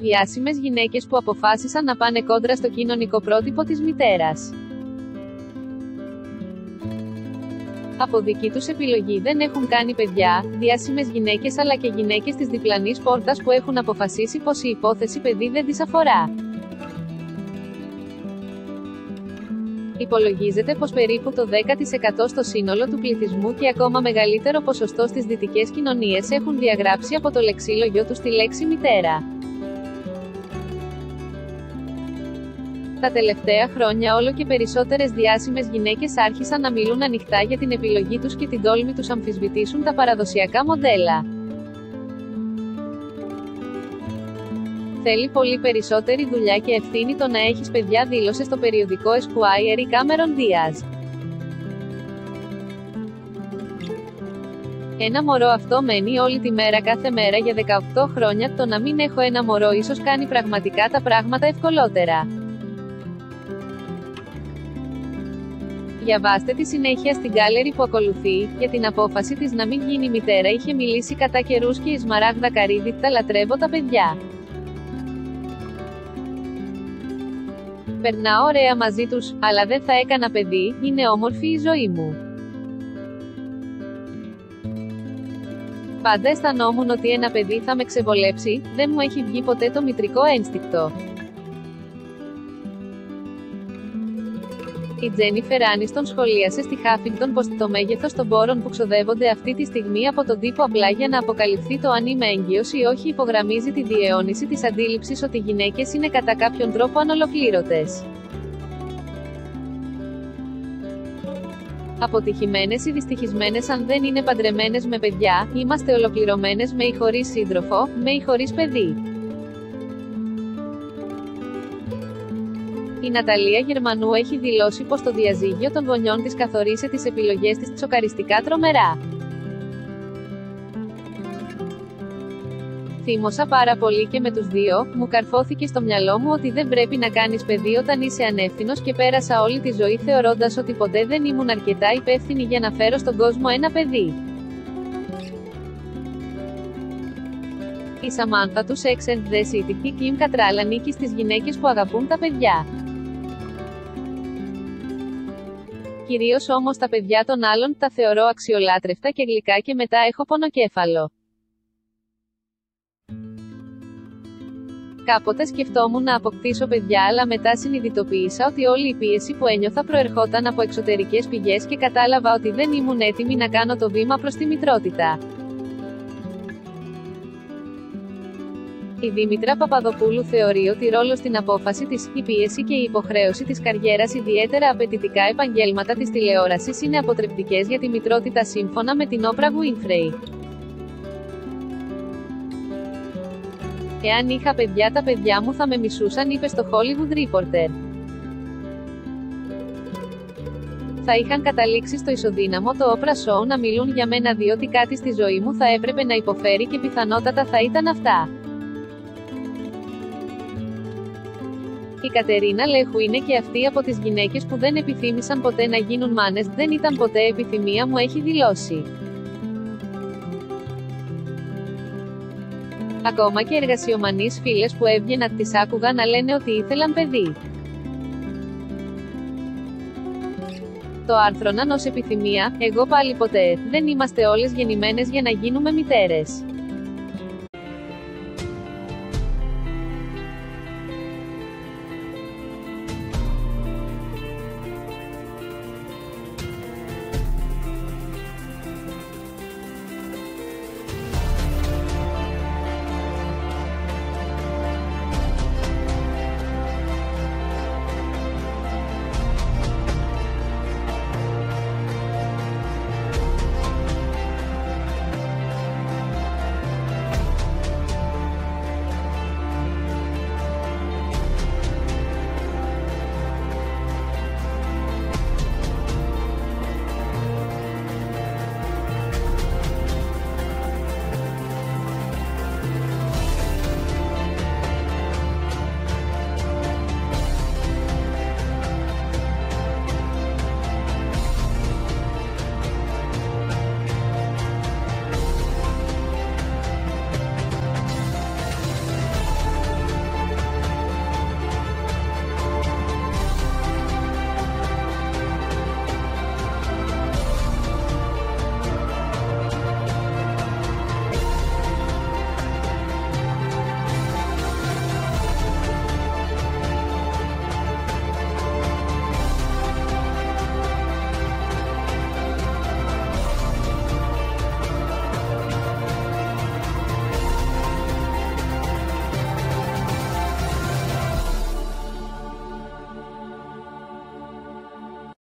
Διάσημες γυναίκες που αποφάσισαν να πάνε κόντρα στο κοινωνικό πρότυπο της μητέρας. Από δική τους επιλογή δεν έχουν κάνει παιδιά, διάσημες γυναίκες αλλά και γυναίκες της διπλανής πόρτας που έχουν αποφασίσει πως η υπόθεση παιδί δεν τις αφορά. Υπολογίζεται πως περίπου το 10% στο σύνολο του πληθυσμού και ακόμα μεγαλύτερο ποσοστό στις δυτικές κοινωνίες έχουν διαγράψει από το λεξίλογιο τους τη λέξη μητέρα. Τα τελευταία χρόνια όλο και περισσότερες διάσημες γυναίκες άρχισαν να μιλούν ανοιχτά για την επιλογή τους και την τόλμη τους αμφισβητήσουν τα παραδοσιακά μοντέλα. Θέλει πολύ περισσότερη δουλειά και ευθύνη το να έχεις παιδιά δήλωσε στο περιοδικό Esquire η Cameron Diaz. Ένα μωρό αυτό μένει όλη τη μέρα κάθε μέρα για 18 χρόνια, το να μην έχω ένα μωρό ίσως κάνει πραγματικά τα πράγματα ευκολότερα. Διαβάστε τη συνέχεια στην κάλερη που ακολουθεί, για την απόφαση της να μην γίνει μητέρα είχε μιλήσει κατά καιρούς και η Σμαράγδα Καρύδη, τα λατρεύω τα παιδιά. Περνάω ωραία μαζί τους, αλλά δεν θα έκανα παιδί, είναι όμορφη η ζωή μου. Πάντα αισθανόμουν ότι ένα παιδί θα με ξεβολέψει, δεν μου έχει βγει ποτέ το μητρικό ένστικτο. Η Τζένιφερ Άνιστον σχολίασε στη Χάφινγκτον πως το μέγεθος των πόρων που ξοδεύονται αυτή τη στιγμή από τον τύπο απλά για να αποκαλυφθεί το αν είμαι έγκυος ή όχι υπογραμμίζει τη διαιώνιση της αντίληψης ότι οι γυναίκες είναι κατά κάποιον τρόπο ανολοκλήρωτες. Αποτυχημένες ή δυστυχισμένες αν δεν είναι παντρεμένες με παιδιά, είμαστε ολοκληρωμένες με ή χωρίς σύντροφο, με ή χωρίς παιδί. Η Ναταλία Γερμανού έχει δηλώσει πως το διαζύγιο των γονιών της καθορίσε τις επιλογές της τσοκαριστικά τρομερά. Θύμωσα πάρα πολύ και με τους δύο, μου καρφώθηκε στο μυαλό μου ότι δεν πρέπει να κάνεις παιδί όταν είσαι ανεύθυνος και πέρασα όλη τη ζωή θεωρώντας ότι ποτέ δεν ήμουν αρκετά υπεύθυνη για να φέρω στον κόσμο ένα παιδί. Η Σαμάνθα τους Sex and the City, η Kim Κατράλ ανήκει στις γυναίκες που αγαπούν τα παιδιά. Κυρίως όμως τα παιδιά των άλλων τα θεωρώ αξιολάτρευτα και γλυκά και μετά έχω πονοκέφαλο. Κάποτε σκεφτόμουν να αποκτήσω παιδιά αλλά μετά συνειδητοποίησα ότι όλη η πίεση που ένιωθα προερχόταν από εξωτερικές πηγές και κατάλαβα ότι δεν ήμουν έτοιμη να κάνω το βήμα προς τη μητρότητα. Η Δήμητρα Παπαδοπούλου θεωρεί ότι ρόλο στην απόφαση της, η πίεση και η υποχρέωση της καριέρας ιδιαίτερα απαιτητικά επαγγέλματα της τηλεόρασης είναι αποτρεπτικές για τη μητρότητα σύμφωνα με την Όπρα Winfrey. Εάν είχα παιδιά τα παιδιά μου θα με μισούσαν είπε στο Hollywood Reporter. Θα είχαν καταλήξει στο ισοδύναμο το Oprah Show να μιλούν για μένα διότι κάτι στη ζωή μου θα έπρεπε να υποφέρει και πιθανότατα θα ήταν αυτά. Η Κατερίνα Λέχου είναι και αυτή από τις γυναίκες που δεν επιθύμησαν ποτέ να γίνουν μάνες, δεν ήταν ποτέ επιθυμία μου έχει δηλώσει. Ακόμα και εργασιομανείς φίλες που έβγαιναν τις άκουγαν να λένε ότι ήθελαν παιδί. Το άρθρο να ως επιθυμία, εγώ πάλι ποτέ, δεν είμαστε όλες γεννημένες για να γίνουμε μητέρες.